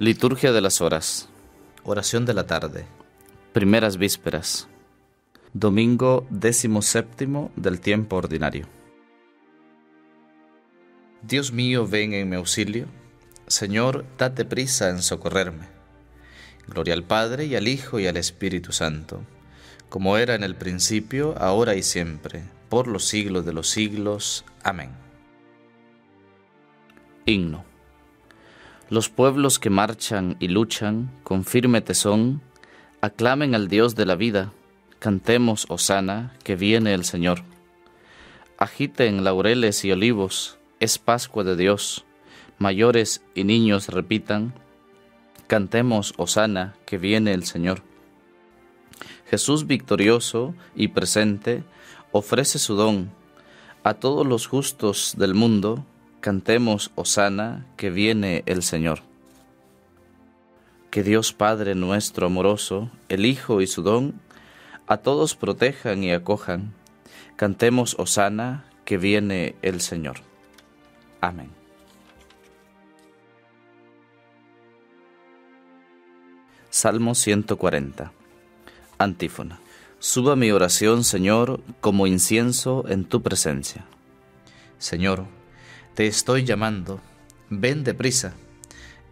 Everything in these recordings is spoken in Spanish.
Liturgia de las Horas. Oración de la tarde. Primeras Vísperas. Domingo décimo séptimo del tiempo ordinario. Dios mío, ven en mi auxilio. Señor, date prisa en socorrerme. Gloria al Padre y al Hijo y al Espíritu Santo, como era en el principio, ahora y siempre, por los siglos de los siglos. Amén. Himno. Los pueblos que marchan y luchan con firme tesón, aclamen al Dios de la vida, cantemos Osana, que viene el Señor. Agiten laureles y olivos, es Pascua de Dios, mayores y niños repitan, cantemos Osana, que viene el Señor. Jesús victorioso y presente ofrece su don a todos los justos del mundo, cantemos Osana, que viene el Señor. Que Dios Padre nuestro amoroso, el Hijo y su don, a todos protejan y acojan. Cantemos Osana, que viene el Señor. Amén. Salmo 140. Antífona. Suba mi oración, Señor, como incienso en tu presencia. Señor, te estoy llamando, ven deprisa,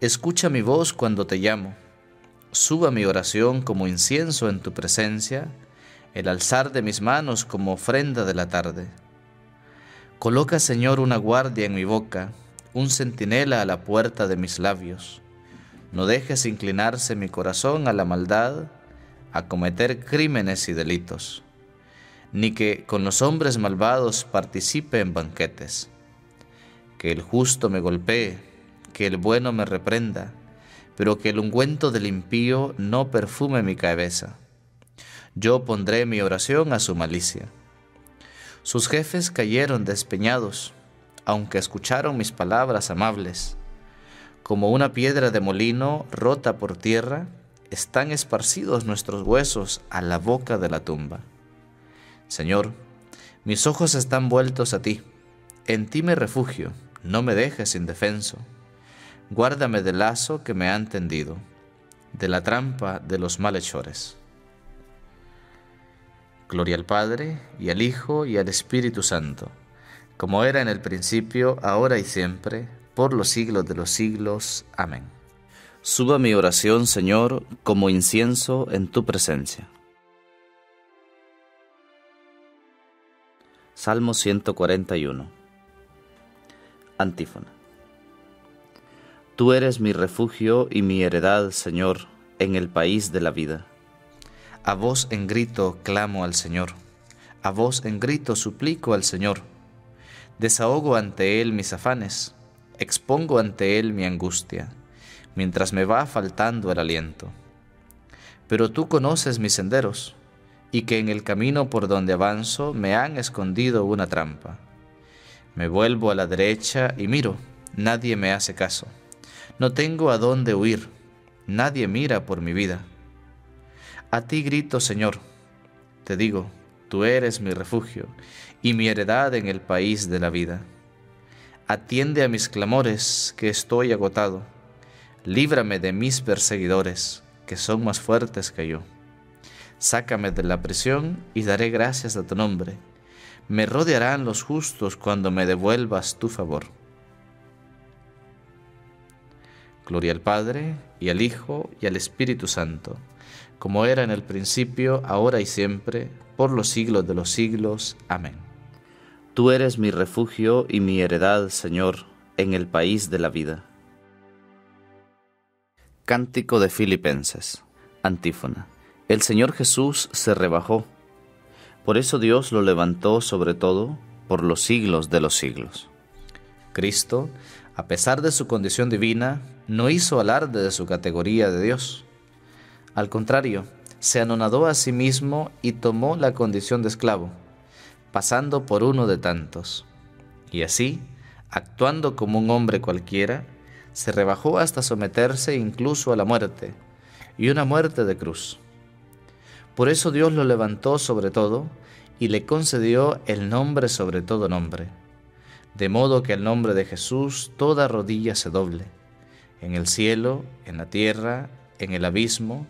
escucha mi voz cuando te llamo. Suba mi oración como incienso en tu presencia, el alzar de mis manos como ofrenda de la tarde. Coloca, Señor, una guardia en mi boca, un centinela a la puerta de mis labios. No dejes inclinarse mi corazón a la maldad, a cometer crímenes y delitos, ni que con los hombres malvados participe en banquetes que el justo me golpee, que el bueno me reprenda, pero que el ungüento del impío no perfume mi cabeza. Yo pondré mi oración a su malicia. Sus jefes cayeron despeñados, aunque escucharon mis palabras amables. Como una piedra de molino rota por tierra, están esparcidos nuestros huesos a la boca de la tumba. Señor, mis ojos están vueltos a ti, en ti me refugio no me dejes indefenso. Guárdame del lazo que me han tendido, de la trampa de los malhechores. Gloria al Padre, y al Hijo, y al Espíritu Santo, como era en el principio, ahora y siempre, por los siglos de los siglos. Amén. Suba mi oración, Señor, como incienso en tu presencia. Salmo 141 Antífona. Tú eres mi refugio y mi heredad, Señor, en el país de la vida. A voz en grito clamo al Señor, a voz en grito suplico al Señor. Desahogo ante Él mis afanes, expongo ante Él mi angustia, mientras me va faltando el aliento. Pero tú conoces mis senderos, y que en el camino por donde avanzo me han escondido una trampa me vuelvo a la derecha y miro, nadie me hace caso. No tengo a dónde huir, nadie mira por mi vida. A ti grito, Señor, te digo, tú eres mi refugio y mi heredad en el país de la vida. Atiende a mis clamores, que estoy agotado. Líbrame de mis perseguidores, que son más fuertes que yo. Sácame de la prisión y daré gracias a tu nombre me rodearán los justos cuando me devuelvas tu favor. Gloria al Padre, y al Hijo, y al Espíritu Santo, como era en el principio, ahora y siempre, por los siglos de los siglos. Amén. Tú eres mi refugio y mi heredad, Señor, en el país de la vida. Cántico de Filipenses. Antífona. El Señor Jesús se rebajó por eso Dios lo levantó sobre todo por los siglos de los siglos. Cristo, a pesar de su condición divina, no hizo alarde de su categoría de Dios. Al contrario, se anonadó a sí mismo y tomó la condición de esclavo, pasando por uno de tantos. Y así, actuando como un hombre cualquiera, se rebajó hasta someterse incluso a la muerte, y una muerte de cruz. Por eso Dios lo levantó sobre todo y le concedió el nombre sobre todo nombre, de modo que el nombre de Jesús toda rodilla se doble, en el cielo, en la tierra, en el abismo,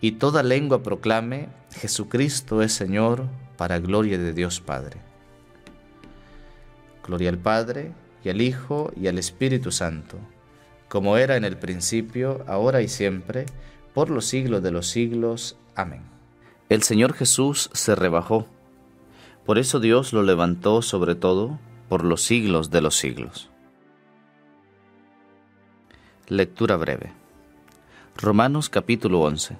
y toda lengua proclame, Jesucristo es Señor, para gloria de Dios Padre. Gloria al Padre, y al Hijo, y al Espíritu Santo, como era en el principio, ahora y siempre, por los siglos de los siglos. Amén. El Señor Jesús se rebajó, por eso Dios lo levantó sobre todo por los siglos de los siglos. Lectura breve. Romanos capítulo 11.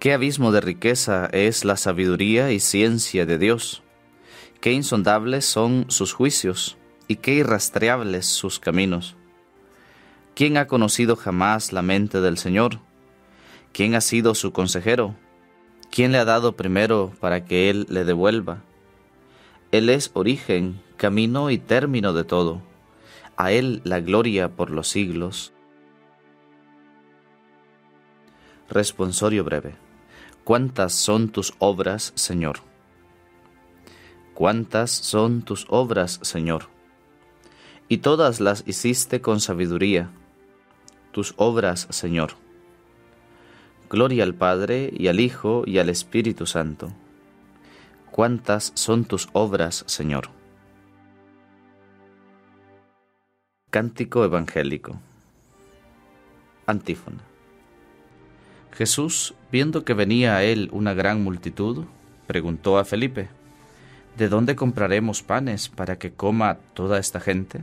Qué abismo de riqueza es la sabiduría y ciencia de Dios. Qué insondables son sus juicios y qué irrastreables sus caminos. ¿Quién ha conocido jamás la mente del Señor? ¿Quién ha sido su consejero? ¿Quién le ha dado primero para que Él le devuelva? Él es origen, camino y término de todo. A Él la gloria por los siglos. Responsorio breve. ¿Cuántas son tus obras, Señor? ¿Cuántas son tus obras, Señor? Y todas las hiciste con sabiduría, tus obras, Señor. Gloria al Padre y al Hijo y al Espíritu Santo. ¿Cuántas son tus obras, Señor? Cántico Evangélico. Antífona. Jesús, viendo que venía a él una gran multitud, preguntó a Felipe, ¿De dónde compraremos panes para que coma toda esta gente?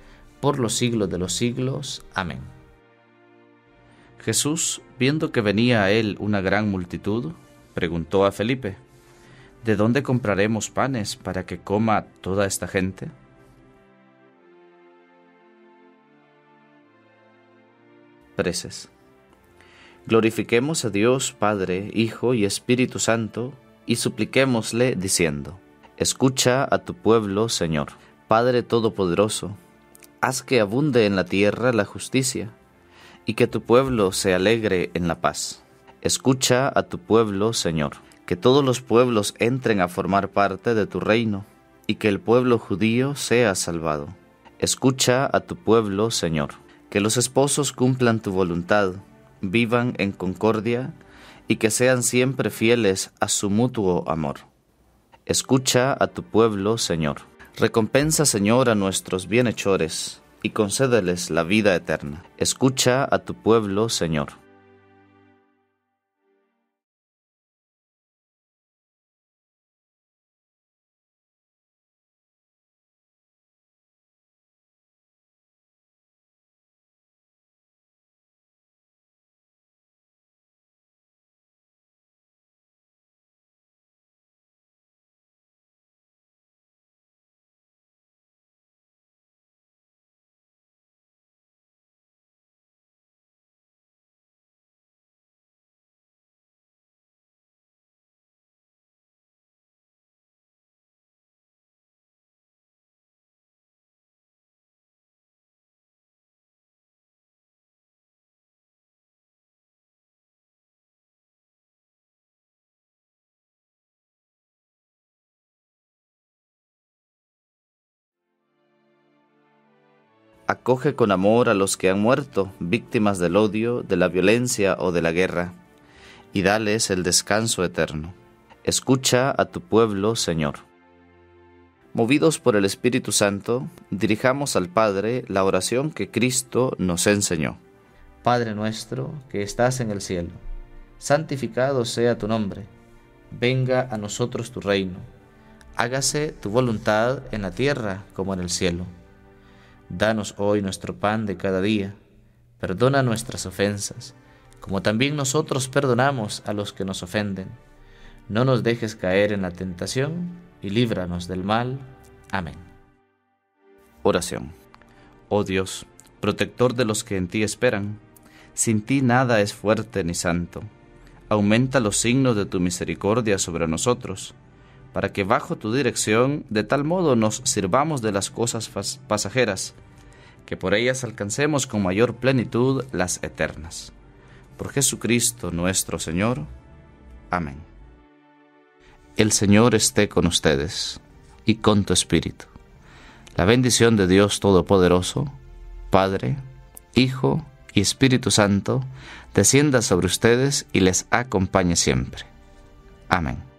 por los siglos de los siglos. Amén. Jesús, viendo que venía a él una gran multitud, preguntó a Felipe, ¿De dónde compraremos panes para que coma toda esta gente? Glorifiquemos a Dios Padre, Hijo y Espíritu Santo, y supliquémosle diciendo, Escucha a tu pueblo, Señor. Padre Todopoderoso, haz que abunde en la tierra la justicia, y que tu pueblo se alegre en la paz. Escucha a tu pueblo, Señor, que todos los pueblos entren a formar parte de tu reino, y que el pueblo judío sea salvado. Escucha a tu pueblo, Señor que los esposos cumplan tu voluntad, vivan en concordia y que sean siempre fieles a su mutuo amor. Escucha a tu pueblo, Señor. Recompensa, Señor, a nuestros bienhechores y concédeles la vida eterna. Escucha a tu pueblo, Señor. Acoge con amor a los que han muerto, víctimas del odio, de la violencia o de la guerra, y dales el descanso eterno. Escucha a tu pueblo, Señor. Movidos por el Espíritu Santo, dirijamos al Padre la oración que Cristo nos enseñó. Padre nuestro que estás en el cielo, santificado sea tu nombre, venga a nosotros tu reino, hágase tu voluntad en la tierra como en el cielo. Danos hoy nuestro pan de cada día, perdona nuestras ofensas, como también nosotros perdonamos a los que nos ofenden. No nos dejes caer en la tentación y líbranos del mal. Amén. Oración. Oh Dios, protector de los que en ti esperan, sin ti nada es fuerte ni santo. Aumenta los signos de tu misericordia sobre nosotros, para que bajo tu dirección de tal modo nos sirvamos de las cosas pasajeras, que por ellas alcancemos con mayor plenitud las eternas. Por Jesucristo nuestro Señor. Amén. El Señor esté con ustedes y con tu espíritu. La bendición de Dios Todopoderoso, Padre, Hijo y Espíritu Santo, descienda sobre ustedes y les acompañe siempre. Amén.